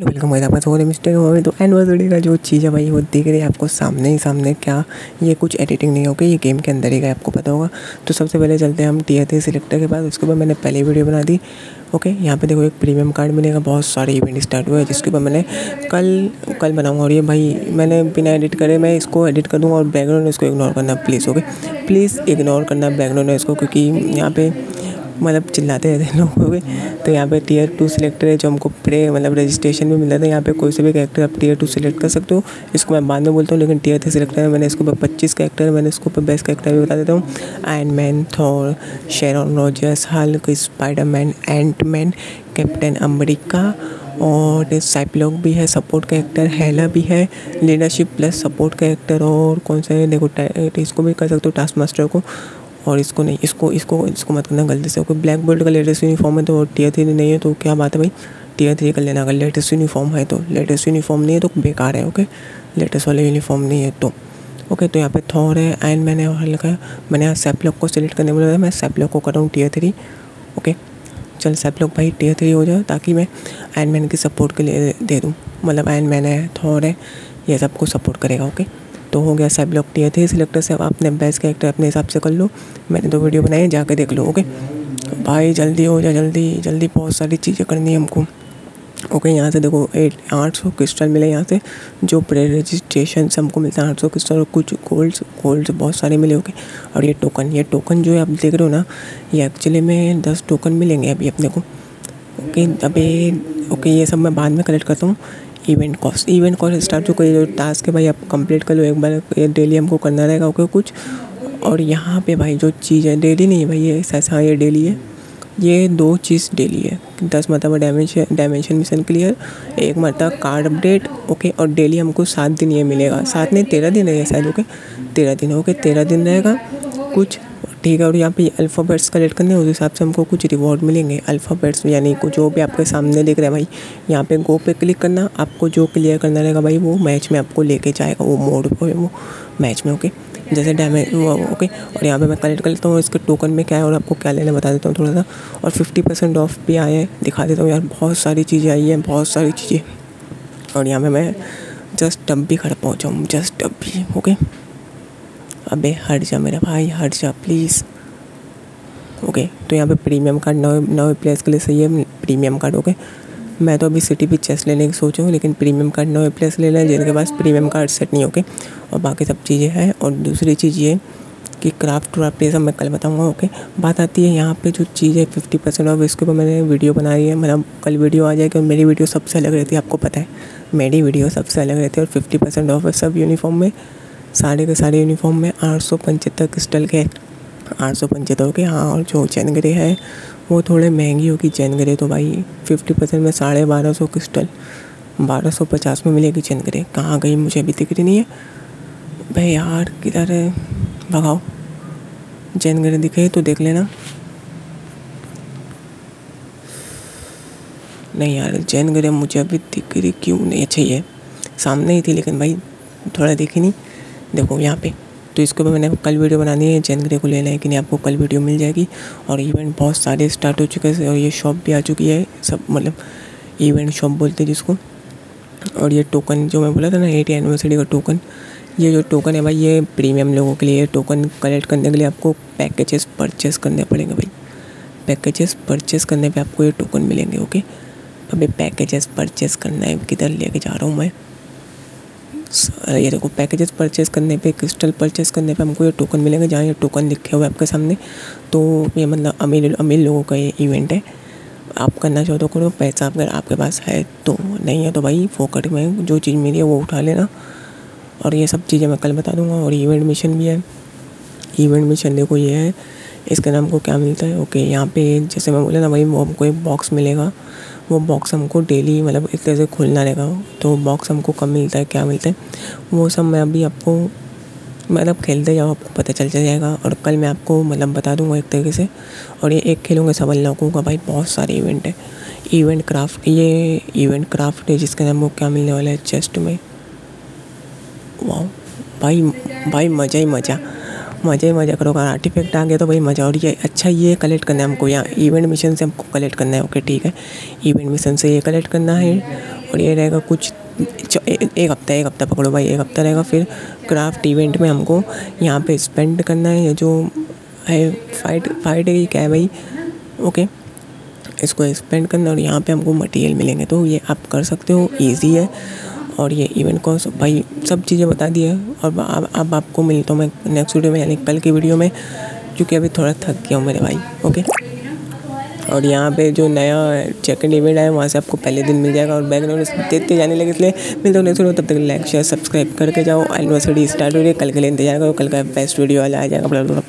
Welcome guys आपका स्वागत है मिस्टर हो तो एनिवर्सरी का जो चीज़ है भाई, वो दिख रही है आपको सामने ही सामने। क्या ये कुछ एडिटिंग नहीं होगी? ये गेम के अंदर ही का आपको पता होगा। तो सबसे पहले चलते हैं हम टी थ्री सिलेक्टर के पास। उसके बाद मैंने पहले वीडियो बना दी। ओके यहाँ पे देखो एक प्रीमियम कार्ड मिलेगा। बहुत सारे इवेंट स्टार्ट हुए जिसके ऊपर मैंने कल कल बनाऊँगा। और ये भाई, मैंने बिना एडिट करे मैं इसको एडिट कर दूँगा और बैकग्राउंड इसको इग्नोर करना प्लीज़ ओके प्लीज़ इग्नोर करना बैकग्राउंड इसको, क्योंकि यहाँ पे मतलब चिल्लाते रहते हैं लोग ओके तो यहाँ पे टीयर टू सिलेक्टर है जो हमको प्रे मतलब रजिस्ट्रेशन भी मिला था यहाँ पे कोई से भी कैरेक्टर आप टीयर टू सिलेक्ट कर सकते हो। इसको मैं बाद में बोलता हूँ, लेकिन टीयर थ्री सिलेक्टर है। मैंने इसको पच्चीस कैरेक्टर मैंने इसको बेस्ट कैरेक्टर भी बता देता हूँ। Iron Man Thor Sharon Rogers Hulk Spider Man Ant Man Captain America और साइपलॉग भी है सपोर्ट कैरेक्टर हेला भी है। लीडरशिप प्लस सपोर्ट कैरेक्टर और कौन सा है? देखो इसको भी कर सकते हो टास्क मास्टर को। और इसको नहीं, इसको इसको इसको मत करना गलती से। कोई ब्लैक बोल्ट का लेटेस्ट यूनिफॉर्म है तो टीयर थ्री नहीं है तो क्या बात है भाई? टीयर थ्री कर लेना, अगर लेटेस्ट यूनिफॉर्म है तो। लेटेस्ट यूनिफॉर्म नहीं है तो बेकार है ओके लेटेस्ट वाले यूनिफॉर्म नहीं है तो। ओके तो यहाँ पे थॉर है आयन मैन और मैंने यहाँ सेपलॉक को सिलेक्ट करने बोला मैं सेपलॉक को कर रहा हूँ टीयर थ्री ओके चल सेपलॉक भाई टीयर थ्री हो जाए ताकि मैं आयन मैन की सपोर्ट के लिए दे दूँ। मतलब आयन मैन है थॉर है, ये सबको सपोर्ट करेगा ओके तो हो गया सब लोग टी थे सिलेक्टर से अपने बेस्ट कैरेक्टर अपने हिसाब से कर लो। मैंने दो वीडियो बनाई है जाकर देख लो ओके भाई जल्दी हो जाए जल्दी जल्दी बहुत सारी चीज़ें करनी है हमको। ओके okay, यहाँ से देखो एट आठ सौ क्रिस्टल मिले यहाँ से जो प्रे रजिस्ट्रेशन से हमको मिलता है आठ सौ क्रिस्टल और कुछ गोल्ड्स गोल्ड्स बहुत सारे मिले ओके okay? और ये टोकन ये टोकन जो है आप देख रहे हो ना ये एक्चुअली में दस टोकन मिलेंगे अभी अपने को। ओके okay, अभी ओके ये सब मैं बाद में कलेक्ट करता हूँ। Event cost event cost start जो कोई जो टास्क है भाई, आप कंप्लीट कर लो, एक बार डेली हमको करना रहेगा, ओके, कुछ। और यहाँ पे भाई जो चीज़ है डेली नहीं है भाई, ये ऐसा हाँ ये डेली है। ये दो चीज़ डेली है। दस मतलब डैमेज डायमेंशन मिशन क्लियर एक मतलब कार्ड अपडेट ओके, और डेली हमको सात दिन ये मिलेगा। सात नहीं, तेरह दिन है शायद, ओके, तेरह दिन ओके, तेरह दिन रहेगा। कुछ ठीक है और यहाँ पे अल्फ़ाबेट्स कलेक्ट करने उस हिसाब से हमको कुछ रिवॉर्ड मिलेंगे। अल्फ़ाबेट्स यानी कुछ जो भी आपके सामने दिख रहा है भाई, यहाँ पे गो पे क्लिक करना, आपको जो क्लियर करना रहेगा भाई, वो मैच में आपको लेके जाएगा, वो मोड पे वो मैच में ओके जैसे डैमेज ओके और यहाँ पे मैं कलेक्ट कर लेता हूँ, इसके टोकन में क्या है और आपको क्या लेना बता देता हूँ थोड़ा सा। और फिफ्टी परसेंट ऑफ़ भी आए हैं, दिखा देता हूँ यार, बहुत सारी चीज़ें आई हैं, बहुत सारी चीज़ें। और यहाँ पे मैं जस्ट अब भी खड़ा पहुँचा हूँ जस्ट अब भी ओके अबे, हट जा मेरा भाई, हट जा प्लीज़ ओके तो यहाँ पे प्रीमियम कार्ड नौ नौ प्लेयर्स के लिए सही है प्रीमियम कार्ड ओके मैं तो अभी सिटी भी चेस लेने की सोच हूँ, लेकिन प्रीमियम कार्ड नौ प्लेयर्स ले लें जिनके पास प्रीमियम कार्ड सेट नहीं ओके और बाकी सब चीज़ें हैं, और दूसरी चीज़ ये कि क्राफ्ट व्राफ्ट ये सब मैं कल बताऊँगा ओके बात आती है यहाँ पे जो चीज़ है फिफ्टी परसेंट ऑफ़ इसके ऊपर मैंने वीडियो बना रही है मतलब कल वीडियो आ जाएगी, और मेरी वीडियो सबसे अलग रहती है, आपको पता है। मेरी वीडियो सबसे अलग रहती है, और फिफ्टी परसेंट ऑफ़ सब यूनिफॉर्म में। सारे के सारे यूनिफॉर्म में आठ सौ पंचहत्तर क्रिस्टल के आठ सौ पंचहत्तर के हाँ और जो चैन ग्रे है, वो थोड़े महँगी होगी चैन ग्रे तो भाई फिफ्टी परसेंट में साढ़े बारह सौ क्रिस्टल, बारह सौ पचास में मिलेगी चैन ग्रे। कहाँ गई, मुझे अभी दिख रही नहीं है। भाई यार, किधर है? भगाओ। चैन ग्रे दिखे तो देख लेना। नहीं यार, चैन ग्रे मुझे अभी दिख रही क्यों नहीं? अच्छा ही है। सामने ही थी, लेकिन भाई थोड़ा देखी नहीं। देखो यहाँ पे तो इसके ऊपर मैंने कल वीडियो बनानी है, जैन ग्रे को लेना है कि नहीं, आपको कल वीडियो मिल जाएगी। और इवेंट बहुत सारे स्टार्ट हो चुके हैं और ये शॉप भी आ चुकी है, सब मतलब इवेंट शॉप बोलते हैं जिसको। और ये टोकन जो मैं बोला था ना एटी एनिवर्सरी का टोकन ये जो टोकन है भाई, ये प्रीमियम लोगों के लिए टोकन कलेक्ट करने के लिए आपको पैकेजेस परचेस करने पड़ेंगे भाई। पैकेजेस परचेस करने पे आपको ये टोकन मिलेंगे ओके अभी पैकेजेस परचेस करना है, किधर लेके जा रहा हूँ मैं? ये देखो पैकेजेस परचेस करने पे क्रिस्टल परचेस करने पे हमको ये टोकन मिलेंगे, जहाँ ये टोकन लिखे हुए आपके सामने। तो ये मतलब अमीर अमीर लोगों का ये इवेंट है। आप करना चाहो तो करो, पैसा अगर आपके पास है तो नहीं है तो भाई, फोकट में जो चीज़ मिली है वो उठा लेना। और ये सब चीज़ें मैं कल बता दूँगा, और इवेंट मिशन भी है। इवेंट मिशन देखो ये है, इसके नाम को क्या मिलता है? ओके यहाँ पे जैसे मैं बोला ना, भाई, वो हमको एक बॉक्स मिलेगा। वो बॉक्स हमको डेली मतलब एक तरह से खुलना रहेगा तो बॉक्स हमको कब मिलता है, क्या मिलता है, वो सब मैं अभी आपको मतलब खेलते जाओ आपको पता चल जाएगा और कल मैं आपको मतलब बता दूँगा एक तरीके से। और ये एक खेलूँगा सब लोगों का भाई, बहुत सारे इवेंट है। इवेंट क्राफ्ट ये इवेंट क्राफ्ट है जिसके नाम वो क्या मिलने वाला है चेस्ट में। वाह भाई भाई मज़ा ही मज़ा। मज़े ही मज़ा करो अगर आर्टिफैक्ट आ गया तो भाई मज़ा। और ये अच्छा ये कलेक्ट करना है हमको यहाँ। इवेंट मिशन से हमको कलेक्ट करना है। ओके ठीक है। इवेंट मिशन से ये कलेक्ट करना है। और ये रहेगा कुछ एक हफ़्ता एक हफ़्ता पकड़ो भाई। एक हफ़्ता रहेगा। फिर क्राफ्ट इवेंट में हमको यहाँ पे स्पेंड करना है। जो है फाइट फाइट है क्या है भाई? ओके इसको स्पेंड करना और यहाँ पे हमको मटेरियल मिलेंगे। तो ये आप कर सकते हो। इजी है। और ये इवेंट कॉस्ट भाई, सब चीज़ें बता दी है। और अब अब आपको मिलता हूँ मैं नेक्स्ट वीडियो में, यानी कल की वीडियो में, क्योंकि अभी थोड़ा थक गया हूँ मेरे भाई ओके और यहाँ पे जो नया सेकंड इवेंट है, वहाँ से आपको पहले दिन मिल जाएगा और बैकग्राउंड देखते जाने लगे, इसलिए मिलता हूँ नेक्स्ट तब तक लाइक शेयर सब्सक्राइब करके जाओ। एनिवर्सरी स्टार्ट हो रही है, कल के लिए इंतज़ार करो, कल का बेस्ट वीडियो वाला आ जाएगा